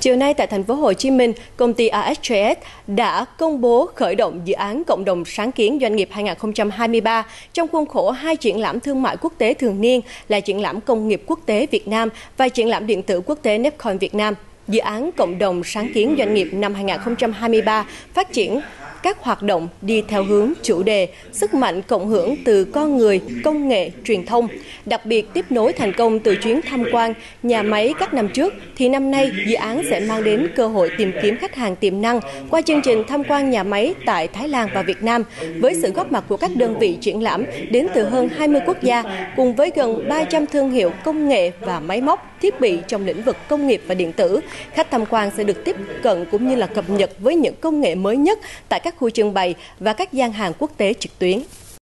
Chiều nay tại thành phố Hồ Chí Minh, công ty ASJS đã công bố khởi động dự án cộng đồng sáng kiến doanh nghiệp 2023 trong khuôn khổ hai triển lãm thương mại quốc tế thường niên là triển lãm công nghiệp quốc tế Việt Nam và triển lãm điện tử quốc tế Nepcon Việt Nam. Dự án cộng đồng sáng kiến doanh nghiệp năm 2023 phát triển các hoạt động đi theo hướng chủ đề sức mạnh cộng hưởng từ con người, công nghệ, truyền thông. Đặc biệt tiếp nối thành công từ chuyến tham quan nhà máy các năm trước, thì năm nay dự án sẽ mang đến cơ hội tìm kiếm khách hàng tiềm năng qua chương trình tham quan nhà máy tại Thái Lan và Việt Nam, với sự góp mặt của các đơn vị triển lãm đến từ hơn 20 quốc gia, cùng với gần 300 thương hiệu công nghệ và máy móc, thiết bị trong lĩnh vực công nghiệp và điện tử. Khách tham quan sẽ được tiếp cận cũng như là cập nhật với những công nghệ mới nhất tại các khu trưng bày và các gian hàng quốc tế trực tuyến.